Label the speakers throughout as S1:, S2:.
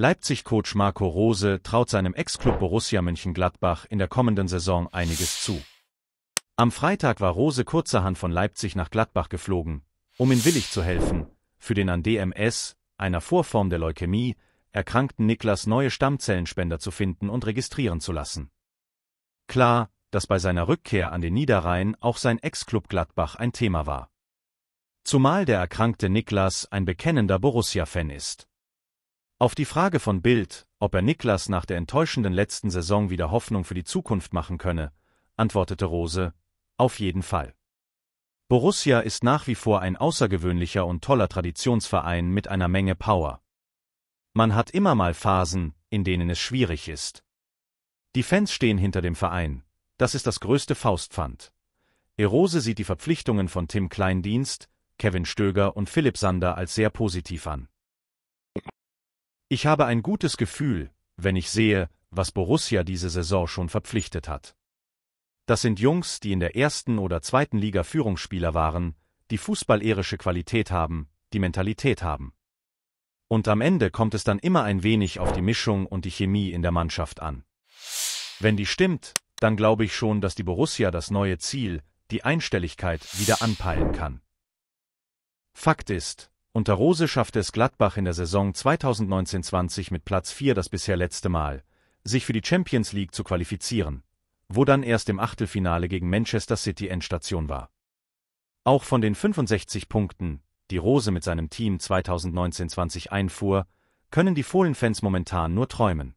S1: Leipzig-Coach Marco Rose traut seinem Ex-Club Borussia Mönchengladbach in der kommenden Saison einiges zu. Am Freitag war Rose kurzerhand von Leipzig nach Gladbach geflogen, um in Willig zu helfen, für den an DMS, einer Vorform der Leukämie, erkrankten Niklas neue Stammzellenspender zu finden und registrieren zu lassen. Klar, dass bei seiner Rückkehr an den Niederrhein auch sein Ex-Club Gladbach ein Thema war. Zumal der erkrankte Niklas ein bekennender Borussia-Fan ist. Auf die Frage von Bild, ob er Niklas nach der enttäuschenden letzten Saison wieder Hoffnung für die Zukunft machen könne, antwortete Rose, auf jeden Fall. Borussia ist nach wie vor ein außergewöhnlicher und toller Traditionsverein mit einer Menge Power. Man hat immer mal Phasen, in denen es schwierig ist. Die Fans stehen hinter dem Verein, das ist das größte Faustpfand. Erose sieht die Verpflichtungen von Tim Kleindienst, Kevin Stöger und Philipp Sander als sehr positiv an. Ich habe ein gutes Gefühl, wenn ich sehe, was Borussia diese Saison schon verpflichtet hat. Das sind Jungs, die in der ersten oder zweiten Liga Führungsspieler waren, die fußballerische Qualität haben, die Mentalität haben. Und am Ende kommt es dann immer ein wenig auf die Mischung und die Chemie in der Mannschaft an. Wenn die stimmt, dann glaube ich schon, dass die Borussia das neue Ziel, die Einstelligkeit, wieder anpeilen kann. Fakt ist, unter Rose schaffte es Gladbach in der Saison 2019-20 mit Platz 4 das bisher letzte Mal, sich für die Champions League zu qualifizieren, wo dann erst im Achtelfinale gegen Manchester City Endstation war. Auch von den 65 Punkten, die Rose mit seinem Team 2019-20 einfuhr, können die Fohlenfans momentan nur träumen.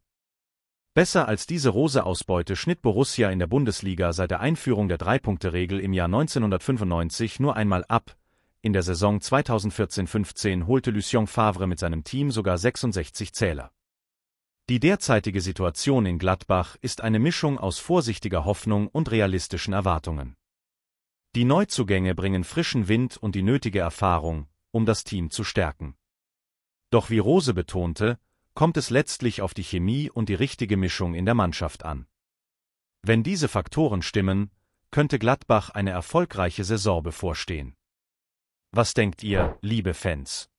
S1: Besser als diese Rose-Ausbeute schnitt Borussia in der Bundesliga seit der Einführung der Drei-Punkte-Regel im Jahr 1995 nur einmal ab, in der Saison 2014-15 holte Lucien Favre mit seinem Team sogar 66 Zähler. Die derzeitige Situation in Gladbach ist eine Mischung aus vorsichtiger Hoffnung und realistischen Erwartungen. Die Neuzugänge bringen frischen Wind und die nötige Erfahrung, um das Team zu stärken. Doch wie Rose betonte, kommt es letztlich auf die Chemie und die richtige Mischung in der Mannschaft an. Wenn diese Faktoren stimmen, könnte Gladbach eine erfolgreiche Saison bevorstehen. Was denkt ihr, liebe Fans?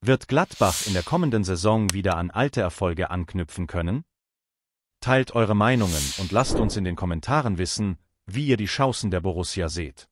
S1: Wird Gladbach in der kommenden Saison wieder an alte Erfolge anknüpfen können? Teilt eure Meinungen und lasst uns in den Kommentaren wissen, wie ihr die Chancen der Borussia seht.